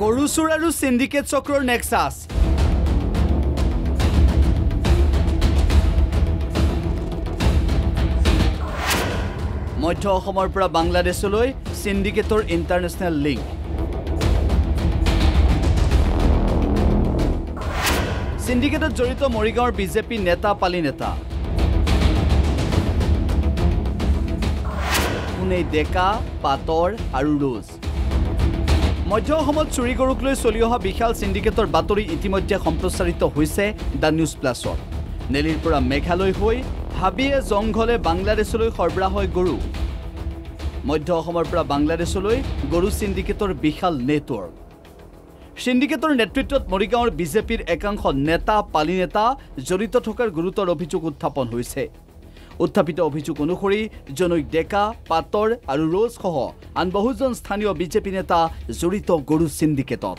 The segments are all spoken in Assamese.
গৰু চোৰ আৰু চিণ্ডিকেট চক্ৰৰ নেক্সাছ মধ্য অসমৰ পৰা বাংলাদেশলৈ চিণ্ডিকেটৰ ইণ্টাৰনেশ্যনেল লিংক চিণ্ডিকেটত জড়িত মৰিগাঁৱৰ বিজেপি নেতা পালি নেতা। কোনে ডেকা পাটৰ আৰু ৰোজ। মধ্য অসমত চুৰি গৰুক লৈ চলি অহা বিশাল চিণ্ডিকেটৰ বাতৰি ইতিমধ্যে সম্প্ৰচাৰিত হৈছে দ্য নিউজ প্লাছত। নেলীৰ পৰা মেঘালয় হৈ হাবিয়ে জংঘলে বাংলাদেশলৈ সৰবৰাহ হয় গৰু। মধ্য অসমৰ পৰা বাংলাদেশলৈ গৰু চিণ্ডিকেটৰ বিশাল নেটৱৰ্ক চিণ্ডিকেটৰ নেতৃত্বত মৰিগাঁৱৰ বিজেপিৰ একাংশ নেতা পালি নেতা জড়িত থকাৰ গুৰুতৰ অভিযোগ উত্থাপন হৈছে। উত্থাপিত অভিযোগ অনুসৰি জনৈক ডেকা পাটৰ আৰু ৰোজসহ আন বহুজন স্থানীয় বিজেপি নেতা জড়িত গৰু চিণ্ডিকেটত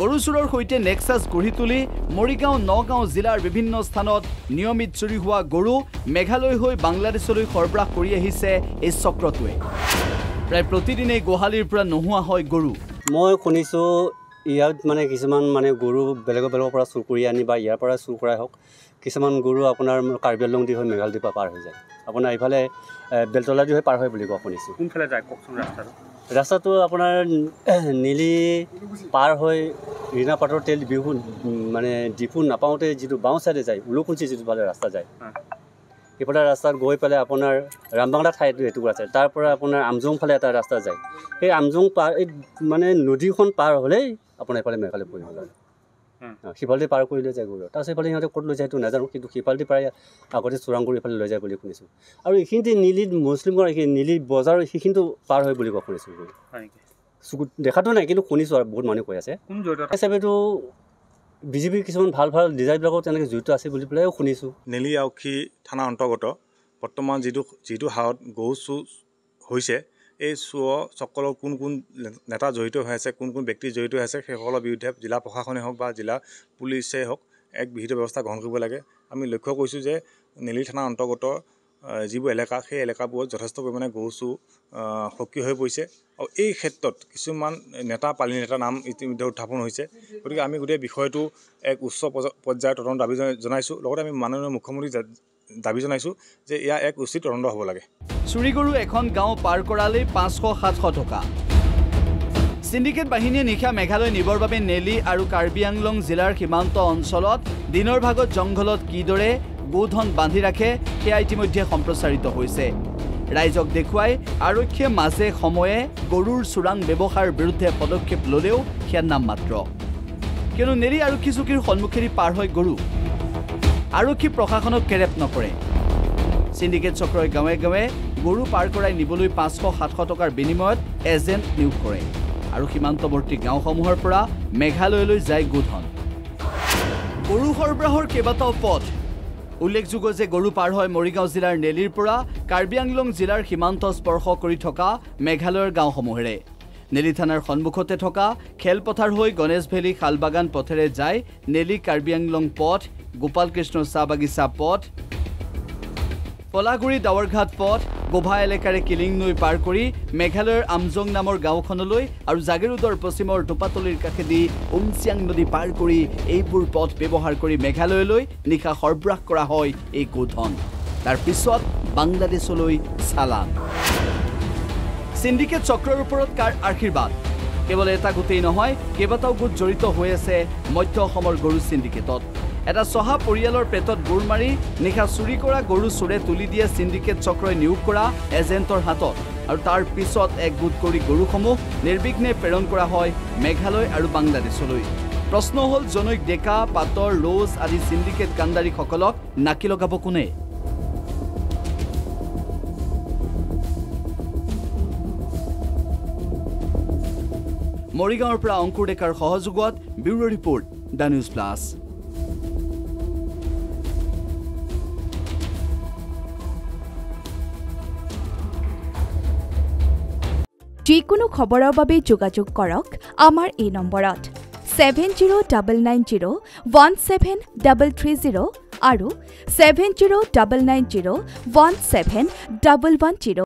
গৰু চোৰৰ সৈতে নেক্সাছ গঢ়ি তুলি মৰিগাঁও নগাঁও জিলাৰ বিভিন্ন স্থানত নিয়মিত চুৰি হোৱা গৰু মেঘালয় হৈ বাংলাদেশলৈ সৰবৰাহ কৰি আহিছে এই চক্ৰটোৱে। প্ৰায় প্ৰতিদিনেই গোহালিৰ পৰা নোহোৱা হয় গৰু। মই শুনিছোঁ ইয়াত মানে কিছুমান মানে গৰু বেলেগৰ বেলেগৰ পৰা চুৰ কৰি আনি বা ইয়াৰ পৰা চুৰ কৰাই হওক কিছুমান গৰু আপোনাৰ কাৰ্বি আংলং দি হৈ মেঘালয়ৰ পৰা পাৰ হৈ যায়। আপোনাৰ ইফালে এ, বেলতলা দি হৈ পাৰ হয় বুলি কোৱা শুনিছোঁ। কোনফালে যায় কওকচোন ৰাস্তাটো? ৰাস্তাটো আপোনাৰ নীলি পাৰ হৈ ৰীণা পাটৰ তেল বিহু মানে ডিপু নাপাওঁতে যিটো বাওঁ ছাইডে যায় উলুকুঞ্চি যিটো ফালে ৰাস্তা যায়। সেইফালে ৰাস্তাত গৈ পেলাই আপোনাৰ ৰামবাংলা ঠাইটো এটুকুৰা আছে তাৰ পৰা আপোনাৰ আমজং ফালে এটা ৰাস্তা যায়। সেই আমজং পাৰ এই মানে নদীখন পাৰ হ'লেই আপোনাৰ এইফালে মেঘালয় পৰিব লাগে হুম। অঁ, সিফালেদি পাৰ কৰি লৈ যায় গৰু। তাৰপিছত সেইফালে সিহঁতে ক'ত লৈ যায় সেইটো নাজানো কিন্তু সিফালেদি প্ৰায় আগতে চোৰাং কৰি এইফালে লৈ যায় বুলি শুনিছোঁ। আৰু এইখিনিতে নীলিত মুছলিমৰ এইখিনি নীলি বজাৰ সেইখিনিতো পাৰ হয় বুলি কোৱা শুনিছোঁ গৰু চকুত দেখাতো নাই কিন্তু শুনিছোঁ আৰু বহুত মানুহে কৈ আছে। হিচাপেতো বিজেপিৰ কিছুমান ভাল ভাল ডিজাইনবিলাকো তেনেকৈ জড়িত আছে বুলি পেলাইও শুনিছোঁ। নেলি আৰক্ষী থানা অন্তৰ্গত বৰ্তমান যিটো যিটো হাৰত গৰু চুৰ হৈছে এই চোৰ কোন কোন নেতা জড়িত হৈ আছে কোন কোন ব্যক্তি জড়িত হৈ আছে সেইসকলৰ বিৰুদ্ধে জিলা প্ৰশাসনেই হওক বা জিলা পুলিচেই হওক এক বিহিত ব্যৱস্থা গ্ৰহণ কৰিব লাগে। আমি লক্ষ্য কৰিছোঁ যে নেলি থানাৰ অন্তৰ্গত যিবোৰ এলেকা সেই এলেকাবোৰত যথেষ্ট পৰিমাণে গৰু চুৰ সক্ৰিয় হৈ পৰিছে। আৰু এই ক্ষেত্ৰত কিছুমান নেতা পালি নেতাৰ নাম ইতিমধ্যে উত্থাপন হৈছে। গতিকে আমি গোটেই বিষয়টো এক উচ্চ পৰ্যা- পৰ্যায়ৰ তদন্ত দাবী জনাই- জনাইছোঁ। লগতে আমি মাননীয় মুখ্যমন্ত্ৰীক জা- দাবী জনাইছোঁ যে ইয়াৰ এক উচিত তদন্ত হ'ব লাগে। চুৰি গৰু এখন গাঁও পাৰ কৰালেই পাঁচশ সাতশ টকা। চিণ্ডিকেট বাহিনীয়ে নিশা মেঘালয় নিবৰ বাবে নেলি আৰু কাৰ্বি আংলং জিলাৰ সীমান্ত অঞ্চলত দিনৰ ভাগত জংঘলত কিদৰে গোধন বান্ধি ৰাখে সেয়া ইতিমধ্যে সম্প্ৰচাৰিত হৈছে। ৰাইজক দেখুৱাই আৰক্ষীয়ে মাজে সময়ে গৰুৰ চোৰাং ব্যৱসায়ৰ বিৰুদ্ধে পদক্ষেপ ল'লেও সেয়া নামমাত্ৰ। কিয়নো নেলি আৰক্ষী চকীৰ সন্মুখেদি পাৰ হয় গৰু আৰক্ষী প্ৰশাসনক কেৰেপ নকৰে। চিণ্ডিকেট চক্ৰই গাঁৱে গাঁৱে গৰু পাৰ কৰাই নিবলৈ পাঁচশ সাতশ টকাৰ বিনিময়ত এজেণ্ট নিয়োগ কৰে আৰু সীমান্তৱৰ্তী গাঁওসমূহৰ পৰা মেঘালয়লৈ যায় গোধন। গৰু সৰবৰাহৰ কেইবাটাও পথ। উল্লেখযোগ্য যে গৰু পাৰ হয় মৰিগাঁও জিলাৰ নেলিৰ পৰা কাৰ্বি আংলং জিলাৰ সীমান্ত স্পৰ্শ কৰি থকা মেঘালয়ৰ গাঁওসমূহেৰে। নেলি থানাৰ সন্মুখতে থকা খেলপথাৰ হৈ গণেশ ভেলী শালবাগান পথেৰে যায় নেলি কাৰ্বি আংলং পথ গোপালকৃষ্ণ চাহ বাগিচা পথ পলাগুৰি ডাৱৰঘাট পথ গোভা এলেকাৰে কিলিং নৈ পাৰ কৰি মেঘালয়ৰ আমজং নামৰ গাঁওখনলৈ আৰু জাগিৰোডৰ পশ্চিমৰ টোপাতলিৰ কাষেদি উমচিয়াং নদী পাৰ কৰি এইবোৰ পথ ব্যৱহাৰ কৰি মেঘালয়লৈ নিশা সৰবৰাহ কৰা হয় এই গোধন। তাৰ পিছত বাংলাদেশলৈ চালান। চিণ্ডিকেট চক্ৰৰ ওপৰত কাৰ আশীৰ্বাদ? কেৱল এটা গোটেই নহয় কেইবাটাও গোট জড়িত হৈ আছে মধ্য অসমৰ গৰু চিণ্ডিকেটত এটা চহা পৰিয়ালৰ পেটত গোৰ মাৰি নিশা চুৰি কৰা গৰু চোৰে তুলি দিয়ে চিণ্ডিকেট চক্ৰই নিয়োগ কৰা এজেণ্টৰ হাতত। আৰু তাৰ পিছত এক গোট কৰি গৰুসমূহ নিৰ্বিঘ্নে প্ৰেৰণ কৰা হয় মেঘালয় আৰু বাংলাদেশলৈ। প্ৰশ্ন হ'ল জনৈক ডেকা পাটৰ ৰ'জ আদি চিণ্ডিকেট কাণ্ডাৰীসকলক নাকি লগাব কোনে? মৰিগাঁৱৰ পৰা অংকুৰ ডেকাৰ সহযোগত bureau' report the news plus. যিকোনো খবৰৰ বাবে যোগাযোগ কৰক আমাৰ এই নম্বৰত। Seven zero' double nine zero' one seven double three zero' আৰু seven zero' double nine zero' one seven double one zero'